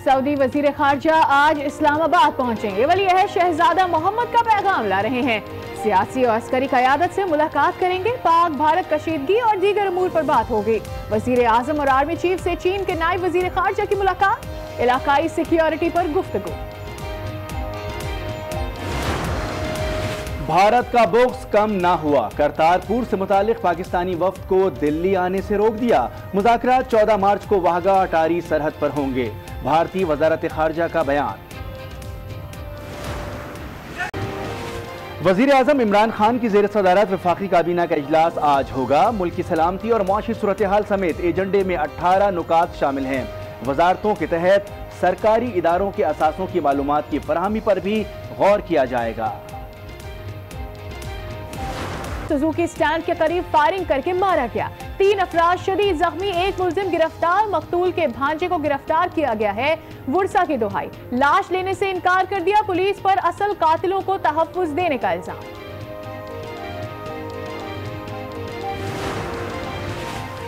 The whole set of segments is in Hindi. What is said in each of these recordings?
सऊदी वज़ीर खारजा आज इस्लामाबाद पहुँचेंगे। वली अहद शहजादा मोहम्मद का पैगाम ला रहे हैं। सियासी और अस्करी क्यादत से मुलाकात करेंगे। पाक, भारत, कशीदगी और दीगर अमूर पर बात होगी। वज़ीर आज़म और आर्मी चीफ से चीन के नायब वज़ीर खारजा की मुलाकात। इलाकाई सिक्योरिटी पर गुफ्तगू। भारत का बोक्स कम ना हुआ। करतारपुर से मुतालिक पाकिस्तानी वफ्द को दिल्ली आने से रोक दिया। मुजाकर 14 मार्च को वाहगा अटारी सरहद पर होंगे। भारतीय वजारत खारजा का बयान। वज़ीर अजम इमरान खान की जेर सदारत वफाकी काबीना का इजलास आज होगा। मुल्क की सलामती और मुआशी सूरत हाल समेत एजेंडे में अट्ठारह नुकात शामिल हैं। वजारतों के तहत सरकारी इदारों के असासों की मालूम की फरहमी पर भी गौर किया जाएगा। सुजुकी स्टैंड के करीब फायरिंग करके मारा गया। तीन अफराज शदीद जख्मी, एक मुलजिम गिरफ़्तार, मकतूल के भांजे को गिरफ़्तार किया गया है वुरसा की दुहाई। लाश लेने से इनकार कर दिया पुलिस पर असल कातिलों को तहफ़ देने का इल्ज़ाम।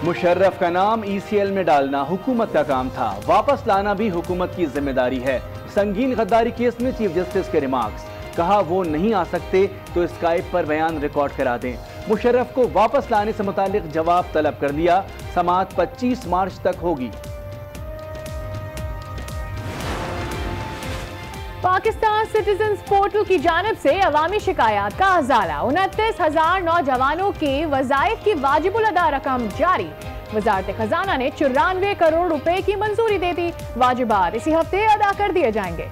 मुशर्रफ का नाम ईसीएल में डालना हुकूमत का काम था। वापस लाना भी हुकूमत की ज़िम्मेदारी है। संगीन गद्दारी केस में चीफ जस्टिस के रिमार्क्स। कहा वो नहीं आ सकते तो स्काइप पर बयान रिकॉर्ड करा दें। मुशर्रफ को वापस लाने से मुतालिक जवाब तलब कर दिया। समात 25 मार्च तक होगी। पाकिस्तान सिटीजन पोर्टल की जानब से अवामी शिकायत का अजाला। उनतीस हज़ार नौजवानों की वजायफ की वाजिबुल अदा रकम जारी। वजारत खजाना ने चौरानवे करोड़ रुपए की मंजूरी दे दी। वाजिबात इसी हफ़्ते अदा कर दिए जाएँगे।